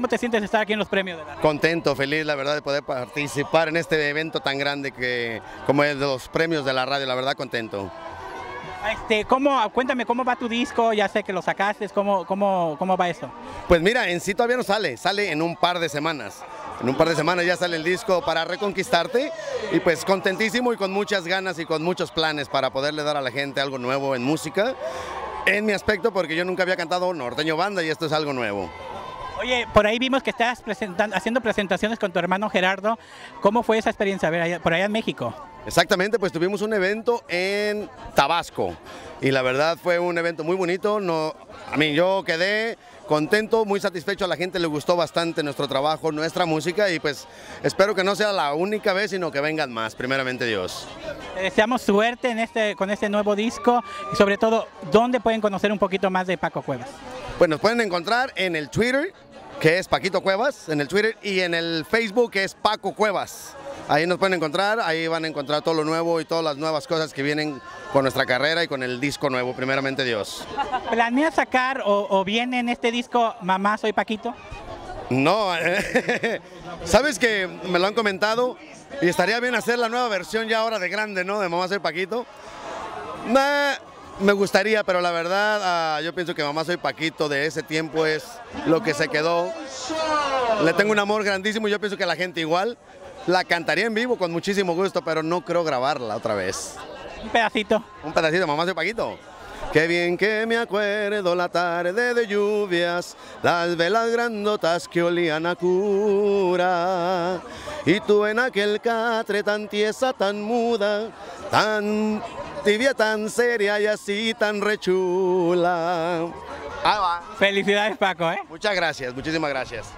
¿cómo te sientes de estar aquí en los premios de la? Contento, feliz, la verdad, de poder participar en este evento tan grande que como es de los premios de la radio, la verdad, contento. Este, ¿cómo, cuéntame, ¿cómo va tu disco? Ya sé que lo sacaste, ¿cómo, cómo, cómo va eso? Pues mira, en sí todavía no sale, sale en un par de semanas. En un par de semanas ya sale el disco para reconquistarte y pues contentísimo y con muchas ganas y con muchos planes para poderle dar a la gente algo nuevo en música. En mi aspecto, porque yo nunca había cantado norteño banda y esto es algo nuevo. Oye, por ahí vimos que estás presentando, haciendo presentaciones con tu hermano Gerardo. ¿Cómo fue esa experiencia a ver, allá- por allá en México? Exactamente, pues tuvimos un evento en Tabasco y la verdad fue un evento muy bonito. No, a mí yo quedé contento, muy satisfecho, a la gente le gustó bastante nuestro trabajo, nuestra música y pues espero que no sea la única vez, sino que vengan más, primeramente Dios. Te deseamos suerte en este, con este nuevo disco y sobre todo, ¿dónde pueden conocer un poquito más de Paco Cuevas? Pues nos pueden encontrar en el Twitter, que es Paquito Cuevas, en el Twitter y en el Facebook, que es Paco Cuevas. Ahí nos pueden encontrar, ahí van a encontrar todo lo nuevo y todas las nuevas cosas que vienen con nuestra carrera y con el disco nuevo, primeramente Dios. ¿Planeas sacar o, o viene en este disco Mamá Soy Paquito? No, sabes que me lo han comentado y estaría bien hacer la nueva versión ya ahora de grande, ¿no? De Mamá Soy Paquito. Nah, me gustaría, pero la verdad ah, yo pienso que Mamá Soy Paquito de ese tiempo es lo que se quedó. Le tengo un amor grandísimo y yo pienso que la gente igual. La cantaría en vivo con muchísimo gusto, pero no creo grabarla otra vez. Un pedacito. Un pedacito, mamá soy Paquito. Qué bien que me acuerdo la tarde de lluvias, las velas grandotas que olían a cura. Y tú en aquel catre tan tiesa, tan muda, tan tibia, tan seria y así tan rechula. Ah, va. Felicidades Paco, ¿eh? Muchas gracias, muchísimas gracias.